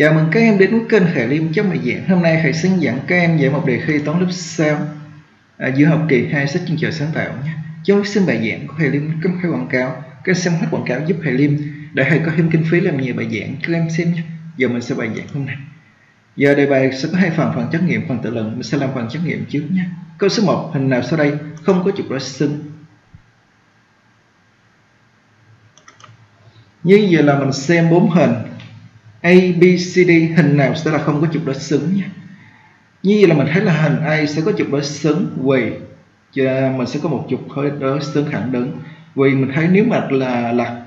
Chào mừng các em đến với kênh Khải Liêm chấm bài giảng. Hôm nay thầy xin dẫn các em giải một đề thi toán lớp sao à, giữa học kỳ 2 sách chương trình sáng tạo nhé. Trong xin bài giảng của thầy Liêm cấm khai quảng cáo. Các xem hết quảng cáo giúp thầy Liêm để thầy có thêm kinh phí làm nhiều bài giảng các em xem nhé. Giờ mình sẽ bài giảng hôm nay. Giờ đề bài sẽ có hai phần, phần trắc nghiệm, phần tự luận. Mình sẽ làm phần trắc nghiệm trước nhé. Câu số 1, hình nào sau đây không có trục đối xứng? Như vậy là mình xem bốn hình A, B, C, D hình nào sẽ là không có trục đối xứng nha Như vậy là mình thấy là hình A sẽ có trục đối xứng vì mình sẽ có một trục đối xứng thẳng đứng. Vì mình thấy nếu mà là lật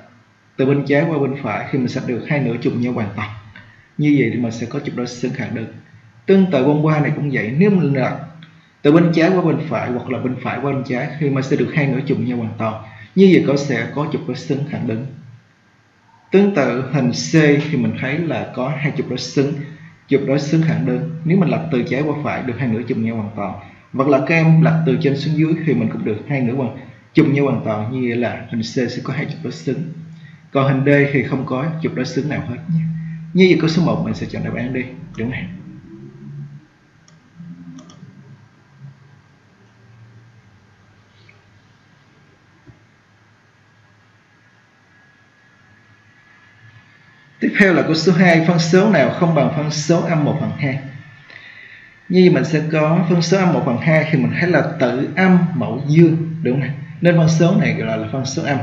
từ bên trái qua bên phải thì mình sẽ được hai nửa trùng nhau hoàn toàn. Như vậy thì mình sẽ có trục đối xứng thẳng đứng. Tương tự bông qua này cũng vậy, nếu mình lật từ bên trái qua bên phải hoặc là bên phải qua bên trái thì mình sẽ được hai nửa trùng nhau hoàn toàn. Như vậy có sẽ có trục đối xứng thẳng đứng. Tương tự hình C thì mình thấy là có hai chục đối xứng. Chụp đối xứng hạng đơn. Nếu mình lật từ trái qua phải được hai nửa trùng nhau hoàn toàn. Hoặc là các em lật từ trên xuống dưới thì mình cũng được hai nửa hoàn trùng nhau hoàn toàn, Như vậy là hình C sẽ có hai chục đối xứng. Còn hình D thì không có chụp đối xứng nào hết nhé Như vậy câu số 1 mình sẽ chọn đáp án đi Đúng không? Tiếp theo là câu số 2, phân số nào không bằng phân số âm 1 bằng 2. Như mình sẽ có phân số âm 1 bằng 2 thì mình thấy là tự âm mẫu dương, đúng không? Nên phân số này gọi là phân số âm.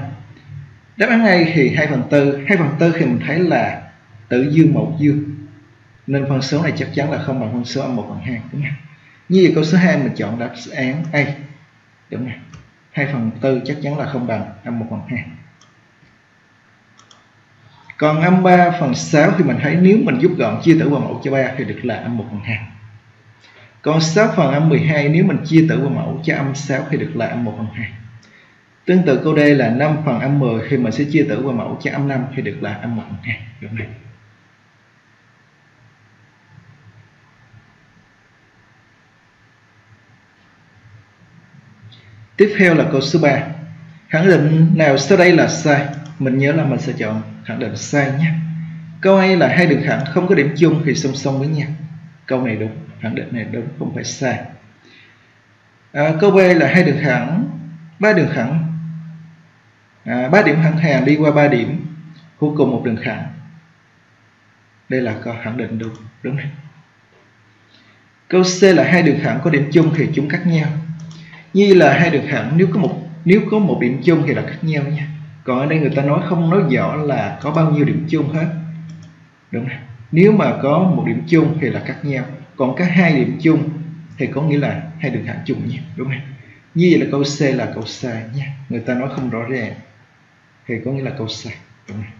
Đáp án A thì 2 phần 4, 2 phần 4 thì mình thấy là tự dương mẫu dương. Nên phân số này chắc chắn là không bằng phân số âm 1 bằng 2, đúng không? Như vậy câu số 2 mình chọn đáp án A, đúng không? 2 phần 4 chắc chắn là không bằng âm 1 bằng 2. Còn âm 3 phần 6 thì mình thấy nếu mình rút gọn chia tử vào mẫu cho 3 thì được là âm 1 phần 2. Còn 6 phần âm 12 nếu mình chia tử vào mẫu cho âm 6 thì được là âm 1 phần 2. Tương tự câu D là 5 phần âm 10 thì mình sẽ chia tử vào mẫu cho âm 5 thì được là âm 1 phần 2. được này. Tiếp theo là câu số 3. Khẳng định nào sau đây là sai? Mình nhớ là mình sẽ chọn khẳng định sai nhé câu A là hai đường thẳng không có điểm chung thì song song với nhau. Câu này đúng khẳng định này đúng không phải sai. À, câu B là hai đường thẳng ba đường thẳng. À, ba điểm thẳng hàng đi qua ba điểm cuối cùng một đường thẳng. Đây là câu khẳng định đúng đúng này. Câu C là hai đường thẳng có điểm chung thì chúng cắt nhau. Như là hai đường thẳng nếu có một nếu có một điểm chung thì là cắt nhau nha còn ở đây người ta nói không nói rõ là có bao nhiêu điểm chung hết. Đúng không nếu mà có một điểm chung thì là cắt nhau. Còn có hai điểm chung thì có nghĩa là hai đường thẳng chung nhé đúng không như vậy là câu C là câu sai nha. Người ta nói không rõ ràng thì có nghĩa là câu sai. Đúng không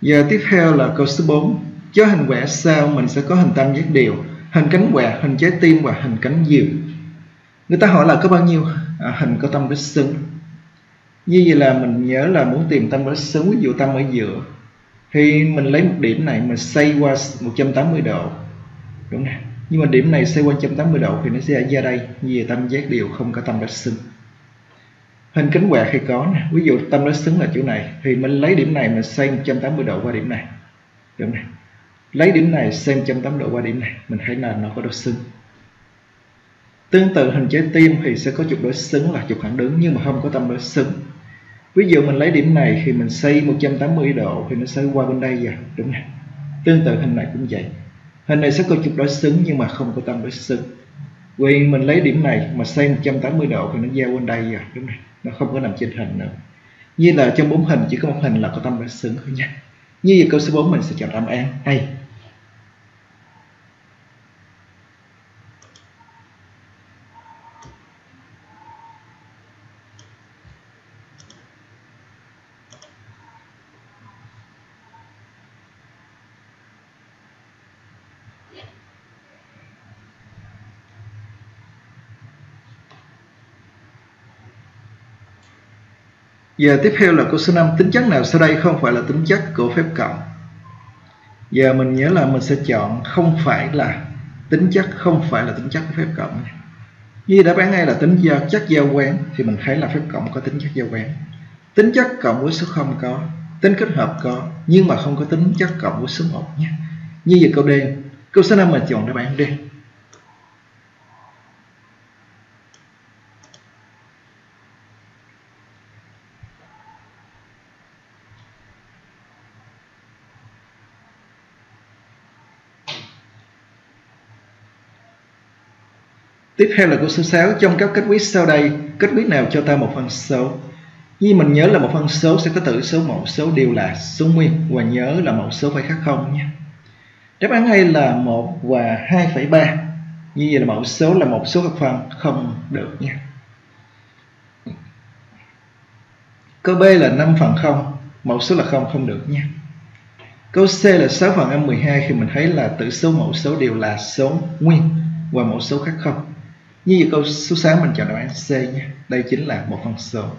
Giờ tiếp theo là câu số 4 cho hình quẻ sao mình sẽ có hình tam giác đều hình cánh quạt hình trái tim và hình cánh diều người ta hỏi là có bao nhiêu? À, hình có tâm đối xứng. Như vậy là mình nhớ là muốn tìm tâm đối xứng ví dụ tâm ở giữa. Thì mình lấy một điểm này mình xoay qua 180 độ. Đúng không nhưng mà điểm này xoay qua 180 độ thì nó sẽ ra đây. Như vậy tâm giác đều không có tâm đối xứng. Hình cánh quẹt thì có nè. Ví dụ tâm đối xứng là chỗ này thì mình lấy điểm này mình xoay 180 độ qua điểm này. Đúng không lấy điểm này xem trăm tám độ qua điểm này, mình thấy là nó có độ xứng. Tương tự hình trái tim thì sẽ có trục đối xứng là trục thẳng đứng nhưng mà không có tâm đối xứng. Ví dụ mình lấy điểm này thì mình xây 180 độ thì nó sẽ qua bên đây vậy đúng không? Tương tự hình này cũng vậy. Hình này sẽ có trục đối xứng nhưng mà không có tâm đối xứng. Vì mình lấy điểm này mà xây 180 độ thì nó giao bên đây rồi đúng không? Nó không có nằm trên hình nữa. Như là trong bốn hình, chỉ có một hình là có tâm đối xứng thôi nha. Như vậy câu số 4 mình sẽ chọn đáp án A. Giờ tiếp theo là câu số 5 Tính chất nào sau đây không phải là tính chất của phép cộng. Giờ mình nhớ là mình sẽ chọn không phải là tính chất, không phải là tính chất của phép cộng như đáp án A là tính giao chất giao quán thì mình thấy là phép cộng có tính chất giao quán tính chất cộng với số 0 có, tính kết hợp có, nhưng mà không có tính chất cộng với số 1 nhé. Như vậy câu D, câu số 5 mình chọn đáp án D. Tiếp theo là câu số 6 trong các kết quyết sau đây, kết quyết nào cho ta một phân số? Như mình nhớ là một phân số sẽ có tử số mẫu số đều là số nguyên và nhớ là mẫu số phải khác không nha. Đáp án A là 1 và 2,3. Như vậy là mẫu số là một số hợp phần không được nha. Câu B là 5 phần 0, mẫu số là 0 không được nha. Câu C là 6 phần âm 12 khi mình thấy là tử số mẫu số đều là số nguyên và mẫu số khác không. Như vậy câu số 6 mình chọn đáp án C nha. Đây chính là một phân số.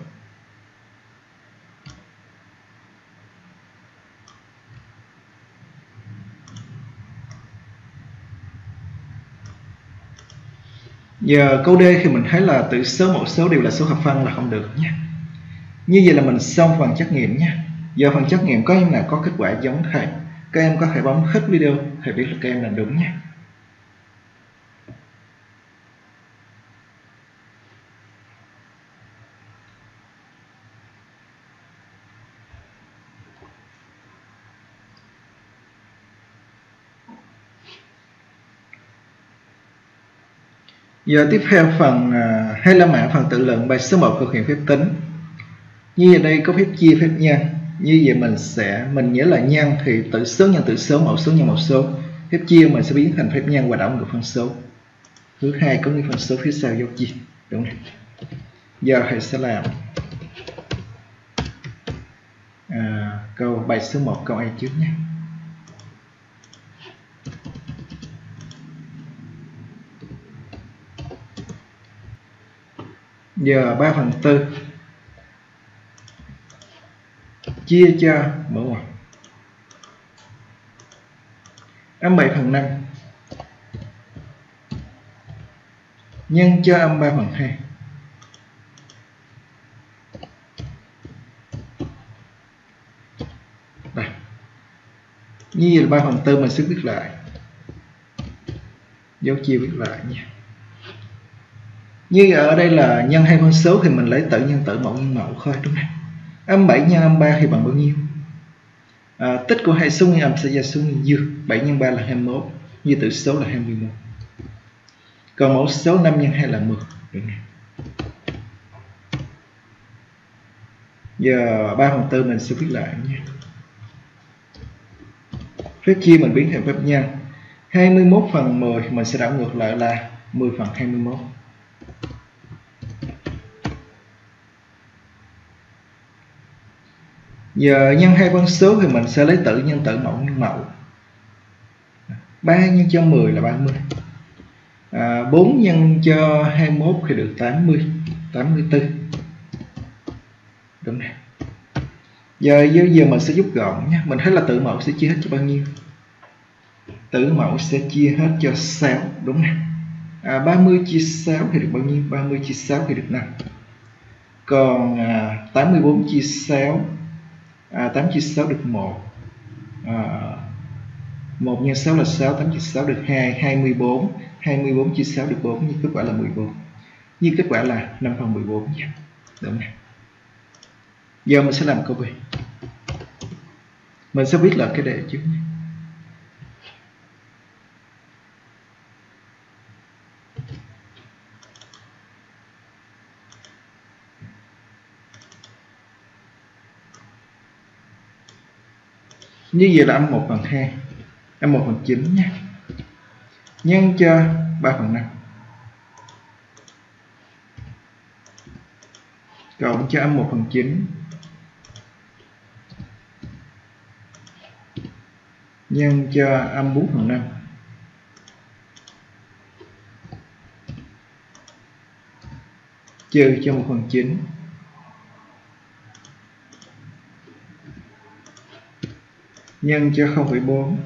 Giờ câu D khi mình thấy là tử số mẫu số đều là số hợp phân là không được nha. Như vậy là mình xong phần trắc nghiệm nha. Giờ phần trắc nghiệm có em nào có kết quả giống thầy. Các em có thể bấm hết video, thầy biết là các em làm đúng nha. Giờ tiếp theo phần à, hay là mã phần tự luận bài số 1 thực hiện phép tính. Như ở đây có phép chia phép nhân. Như vậy mình sẽ mình nhớ là nhân thì tử số nhân tử số, mẫu số nhân mẫu số. Phép chia mình sẽ biến thành phép nhân và đảo ngược phân số. Thứ hai có nguyên phân số phía sau dấu chia. Đúng không? Giờ thầy sẽ làm à, câu bài số 1 câu A trước nhé. Giờ 3 phần 4 chia cho mở ngoặc âm 7 phần 5 nhân cho âm 3 phần 2 Đây. Như vậy là 3 phần 4 mình sẽ viết lại. Dấu chia viết lại nha như ở đây là nhân hai con số thì mình lấy tử nhân tử mẫu nhân mẫu thôi đúng không? Âm 7 nhân âm 3 thì bằng bao nhiêu? À, tích của hai số nguyên âm sẽ ra số nguyên dương 7 nhân 3 là 21 như tử số là 21 còn mẫu số 5 nhân 2 là 10 đúng không? giờ 3 phần 4 mình sẽ viết lại nha. Phép chia mình biến thành phép nhân. 21 phần 10 mình sẽ đảo ngược lại là 10 phần 21 giờ nhân hai phân số thì mình sẽ lấy tử nhân tử mẫu nhân mẫu. 3 nhân cho 10 là 30 à, 4 nhân cho 21 thì được 80 84 đúng này giờ giờ, giờ mình sẽ rút gọn nhé mình thấy là tử mẫu sẽ chia hết cho bao nhiêu? Tử mẫu sẽ chia hết cho 6 đúng nè à, 30 chia 6 thì được bao nhiêu? 30 chia 6 thì được 5 còn à, 84 chia 6 à, 8 chia 6 được 1 à, 1 nhân 6 là 6 8 chia 6 được 2 24 24 chia 6 được 4 như kết quả là 14 như kết quả là 5 phần 14 nha. Đúng này giờ mình sẽ làm câu B. Mình sẽ viết lại cái đề trước như vậy là âm 1 phần 2 âm 1 phần 9 nha. Nhân cho 3 phần 5 cộng cho âm 1 phần 9 nhân cho âm 4 phần 5 trừ cho 1 phần 9 nhân cho 0,4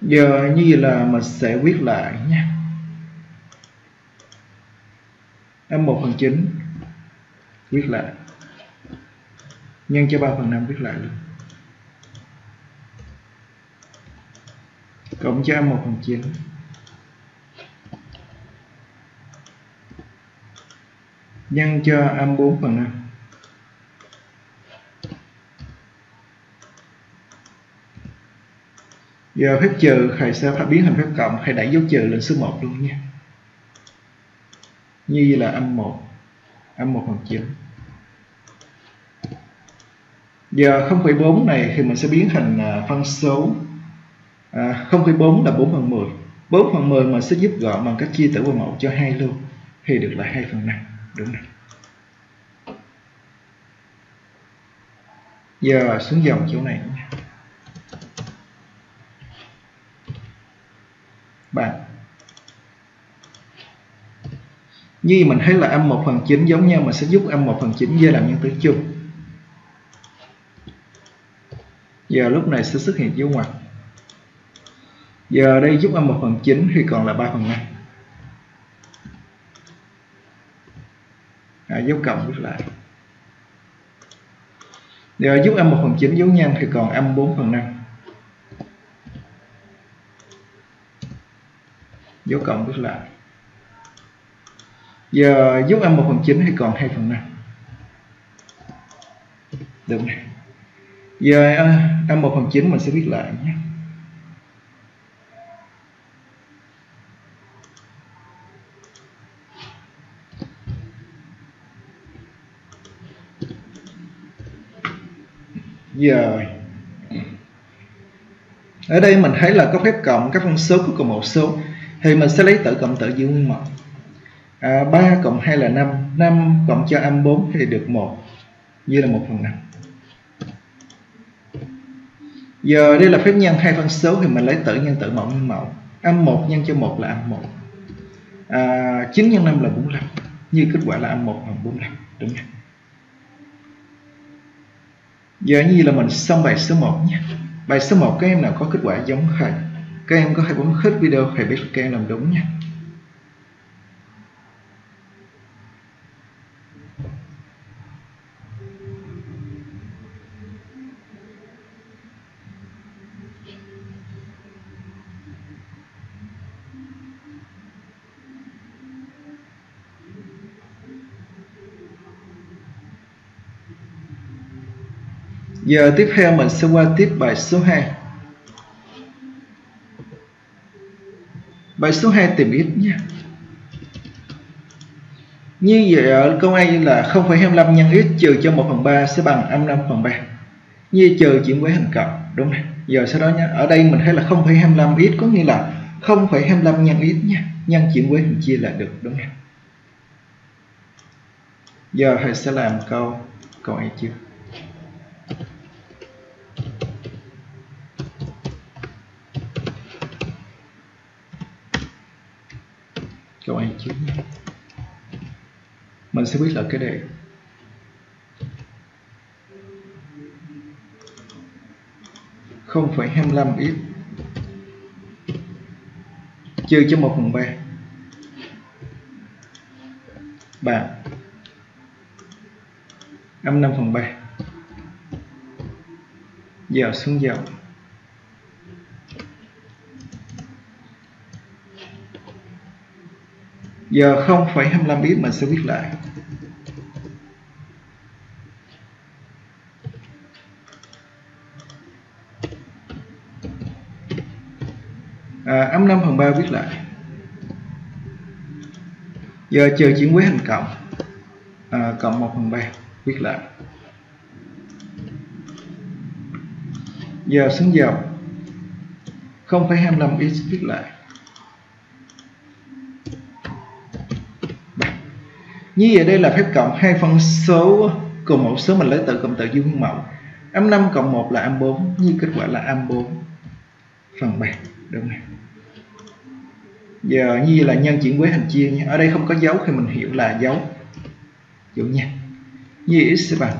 giờ như vậy là mình sẽ viết lại nha. F1 phần 9 viết lại. Nhân cho 3 phần 5 viết lại luôn. Cộng cho F1 phần 9 nhân cho âm 4 phần 5 giờ phép trừ thầy sẽ phải biến thành phép cộng. Thầy đẩy dấu trừ lên số 1 luôn nha. Như vậy là âm 1 âm 1 phần 9 giờ 0,4 này thì mình sẽ biến thành à, phân số. À, 0,4 là 4 phần 10 4 phần 10 mình sẽ giúp gọn bằng cách chia tử vào mẫu cho hai luôn thì được là 2 phần 5 đúng rồi. Giờ xuống dòng chỗ này. Bạn. Như mình thấy là âm 1 phần 9 giống nhau mà sẽ giúp âm 1 phần 9 chia làm nhân tử chung. Giờ lúc này sẽ xuất hiện dấu ngoặc. Giờ đây giúp âm 1 phần 9 thì còn là 3 phần 5 à, dấu cộng viết lại. Giờ giúp âm 1 phần 9 dấu nhân thì còn âm 4 phần 5 dấu cộng viết lại. Giờ giúp âm 1 phần 9 thì còn 2 phần 5 được này giờ âm 1 phần 9 mình sẽ viết lại nhé. Giờ ở đây mình thấy là có phép cộng các phân số của cùng một số. Thì mình sẽ lấy tử cộng tử giữ nguyên mẫu à, 3 cộng 2 là 5 5 cộng cho âm 4 thì được 1 như là 1 phần 5 giờ đây là phép nhân hai phân số thì mình lấy tử nhân tử mẫu nguyên mẫu âm 1 nhân cho 1 là âm 1 à, 9 nhân 5 là 45 như kết quả là âm 1 bằng 45 đúng không? Giờ như là mình xong bài số 1 nhé bài số 1 các em nào có kết quả giống thầy? Các em có thể bấm hết video thầy biết các em làm đúng nha. Giờ tiếp theo mình sẽ qua tiếp bài số 2 Bài số 2 tìm x nhé Như vậy ở câu A là 0,25 nhân x trừ cho 1 phần 3 sẽ bằng âm 5 phần 3 Như trừ chuyển với hình cộng đúng không? Giờ sau đó nhé Ở đây mình thấy là 0,25 x có nghĩa là 0,25 nhân x nha Nhân chuyển với hình chia là được đúng không? Giờ thầy sẽ làm câu câu A chưa? Câu anh trước mình sẽ viết lại cái đề. Không phải 25 x trừ cho 1 phần 3 bằng âm 5 phần 3 giờ xuống dòng giờ 0,25 biết mình sẽ viết lại. À, âm 5 phần 3 viết lại. Giờ chờ chuyển với hình cộng. À, cộng 1 phần 3 viết lại. Giờ xuống dòng 0,25 x viết lại. Như vậy đây là phép cộng hai phân số cùng mẫu số mình lấy từ cộng tử dương mẫu. Âm 5 cộng 1 là âm 4, như kết quả là âm 4 phần 3. Đúng không? Giờ như vậy là nhân chuyển với hành chia nha. Ở đây không có dấu thì mình hiểu là dấu. dụ nha. Như x sẽ bằng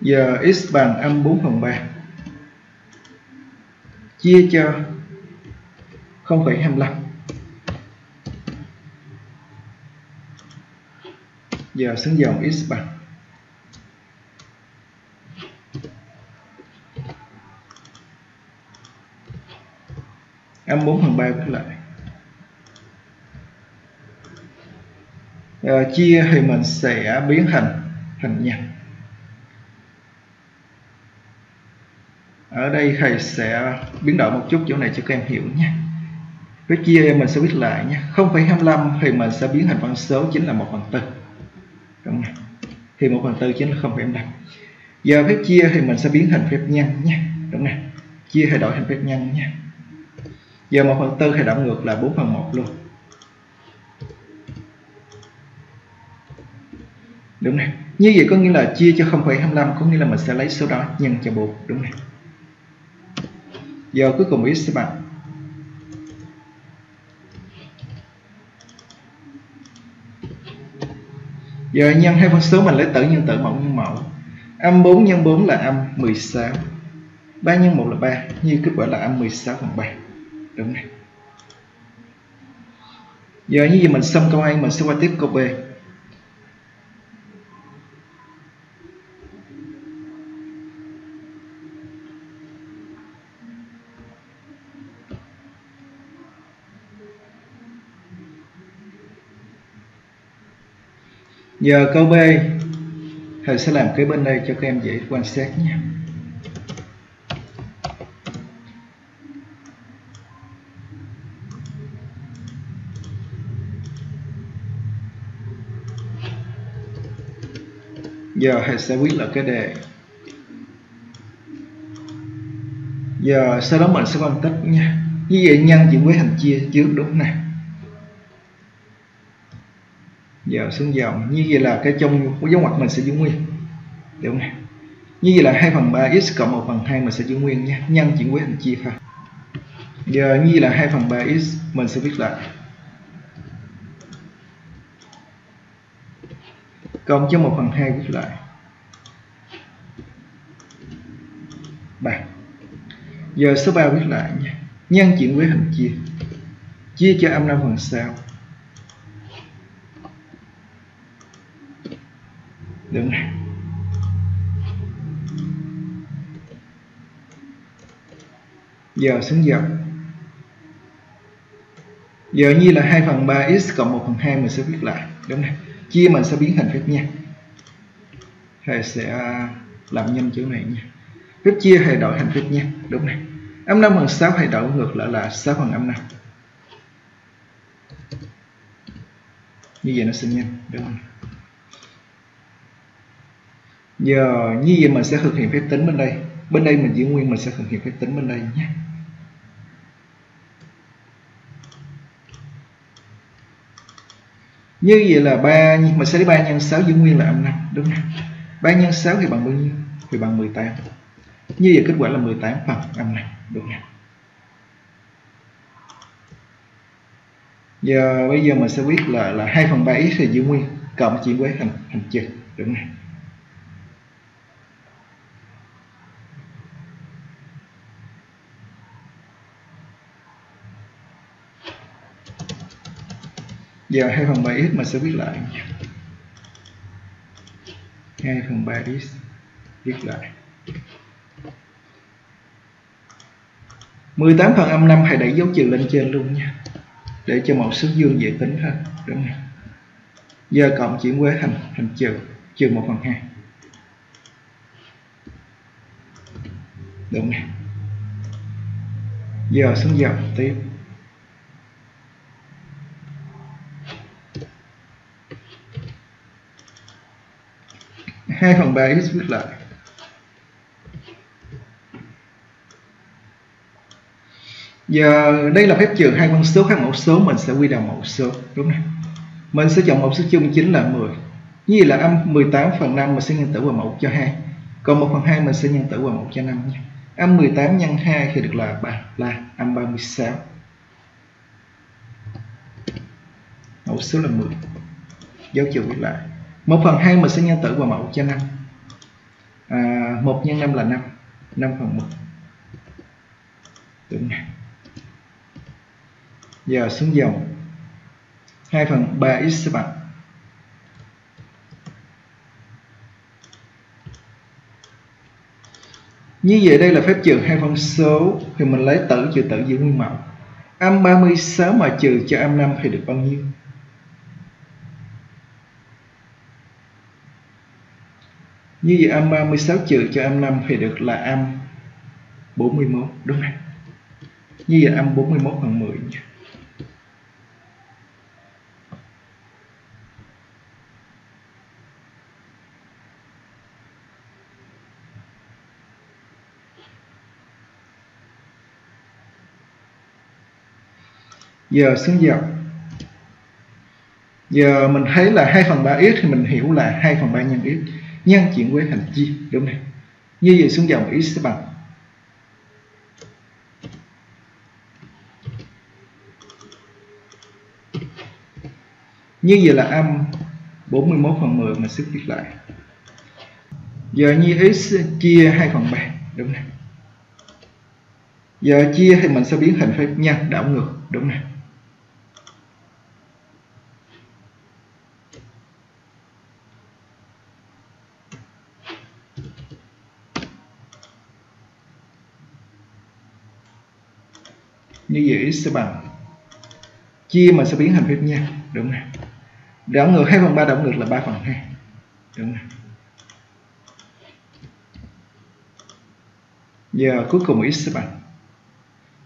giờ x bằng âm 4 phần 3 chia cho 0,25 giờ xứng dòng x bằng. Âm 4 phần 3 viết lại. À, chia thì mình sẽ biến thành thành nhân ở đây thầy sẽ biến đổi một chút chỗ này cho các em hiểu nhé cái chia mình sẽ viết lại nhé 0,25 thì mình sẽ biến thành phân số chính là 1 phần tư. Đúng không? thì 1 phần tư chính là 0,25 giờ phép chia thì mình sẽ biến thành phép nhân nhé đúng nè. Chia thay đổi thành phép nhân nhé giờ 1 phần tư thì đảo ngược là 4 phần 1 luôn. Đúng này như vậy có nghĩa là chia cho 0,25 có nghĩa là mình sẽ lấy số đó nhân cho 4 đúng này giờ cuối cùng x bằng giờ nhân hai phân số mình lấy tử nhân tử mẫu nhân mẫu. Âm 4 nhân 4 là âm 16 3 nhân 1 là 3 như kết quả là âm 16 phần 3 đúng này. Giờ như vậy mình xong câu A mình sẽ qua tiếp câu B. giờ câu B. Thầy sẽ làm cái bên đây cho các em dễ quan sát nhé giờ thầy sẽ viết lại cái đề. Giờ sau đó mình sẽ phân tích nha. Như vậy nhân chuyển với hành chia trước đúng nè giờ xuống dòng. Như vậy là cái trong dấu ngoặc mình sẽ giữ nguyên. Đúng không như vậy là 2 phần 3 x cộng 1 phần 2 mình sẽ giữ nguyên nha. Nhân chuyển với hình chia pha. Giờ như là 2 phần 3 x mình sẽ viết lại. Cộng cho 1 phần 2 viết lại. 3 giờ số 3 viết lại nha. Nhân chuyển với hình chia. Chia cho âm 5 phần 6 đứng này. Giờ xuống dọc. Giờ như là 2 phần 3 x cộng 1 phần 2 mình sẽ viết lại. Đúng này. Chia mình sẽ biến thành phép nha. Thầy sẽ à, làm nhanh chữ này nha. Phép chia thầy đổi thành phép nha. Đúng này. Âm 5 phần 6 thầy đổi ngược lại là 6 phần âm 5 như vậy nó sẽ nhanh. Đúng không? Giờ như vậy mình sẽ thực hiện phép tính bên đây. Bên đây mình giữ nguyên, mình sẽ thực hiện phép tính bên đây nhé. Như vậy là 3 mình sẽ lấy 3 nhân 6 giữ nguyên là âm 5 đúng không? 3 nhân 6 thì bằng bao nhiêu? Thì bằng 18 như vậy kết quả là 18 phần âm 5 đúng không? Giờ bây giờ mình sẽ viết là là 2 phần 3 x thì giữ nguyên, cộng chuyển với thành thành trừ, đúng không? Giờ 2 phần 3x mình sẽ viết lại. 2 phần 3x viết lại. 18 phần âm 5 hãy đẩy dấu trừ lên trên luôn nha. Để cho mẫu số dương dễ tính hơn. Đúng không giờ cộng chuyển với thành thành trừ trừ 1 phần 2 đúng này giờ xuống dòng tiếp. 2 phần 3 x viết lại. Giờ, đây là phép trừ hai phân số khác, mẫu số mình sẽ quy đầu mẫu số, đúng không mình sẽ chọn mẫu số chung chính là 10 như vậy là âm 18 phần 5 mình sẽ nhân tử vào mẫu cho 2 còn 1 phần 2 mình sẽ nhân tử vào mẫu cho 5 nha. Âm 18 nhân 2 thì được là 3 là âm 36 mẫu số là 10 dấu trừ viết lại. 1 phần 2 mình sẽ nhân tử vào mẫu cho 5 à, 1 nhân 5 là 5 5 phần 10 đúng này giờ xuống dòng. 2 phần 3x sẽ bằng. Như vậy đây là phép trừ hai phân số thì mình lấy tử trừ tử giữ nguyên mẫu. Âm 36 mà trừ cho âm 5 thì được bao nhiêu? Như vậy âm 36 trừ cho âm 5 thì được là âm 41 đúng không? Như vậy âm 41 bằng 10 nha. giờ xuống dọc giờ mình thấy là 2 phần 3 x thì mình hiểu là 2 phần 3 nhân x nhân chuyển với hành chia đúng này như vậy xuống dòng x bằng như vậy là âm 41 phần 10 mà sẽ viết lại. Giờ như x chia 2 phần 3 đúng này giờ chia thì mình sẽ biến thành phép nhân, đảo ngược, đúng này như vậy x sẽ bằng chia mà sẽ biến thành phép nhân đúng rồi đảo ngược 2 phần 3 đảo ngược là 3 phần 2 đúng rồi giờ cuối cùng x sẽ bằng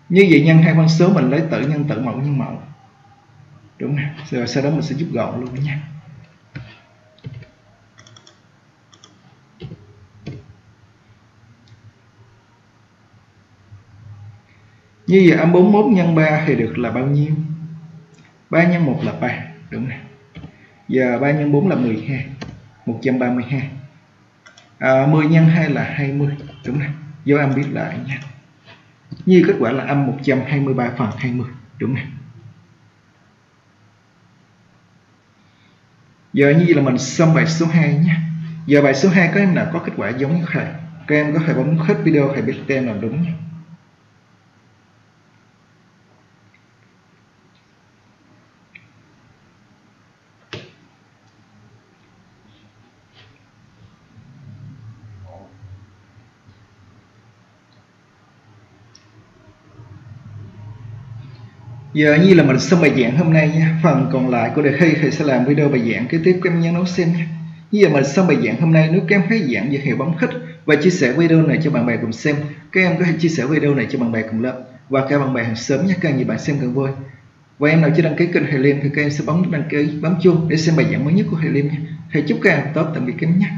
như vậy nhân hai phân số mình lấy tử, nhân tử mẫu, nhân mẫu. Đúng rồi rồi sau đó mình sẽ giúp gọn luôn nha. Như vậy âm 41 nhân 3 thì được là bao nhiêu? 3 nhân 1 là 3, đúng nè. Giờ 3 nhân 4 là 12, 132. À, 10 nhân 2 là 20, đúng nè. Dấu âm biết lại nha. Như kết quả là âm 123 phần 20, đúng nè. Giờ như vậy là mình xong bài số 2 nha. Giờ bài số 2 các em nào có kết quả giống như thầy? Các em có thể bấm hết video thầy biết tên là đúng nha. Giờ như là mình xong bài giảng hôm nay nha. Phần còn lại của đề thi thì sẽ làm video bài giảng kế tiếp các em nhớ nấu xem nha. Như giờ mình xong bài giảng hôm nay nếu các em thấy giảng giới thiệu bấm thích và chia sẻ video này cho bạn bè cùng xem. Các em có thể chia sẻ video này cho bạn bè cùng lớp và các bạn bè hàng sớm nhé càng nhiều bạn xem càng vui. Và em nào chưa đăng ký kênh Thầy Liêm thì các em sẽ bấm đăng ký, bấm chuông để xem bài giảng mới nhất của Thầy Liêm nha. Thầy chúc các em tốt tạm biệt các em nhé.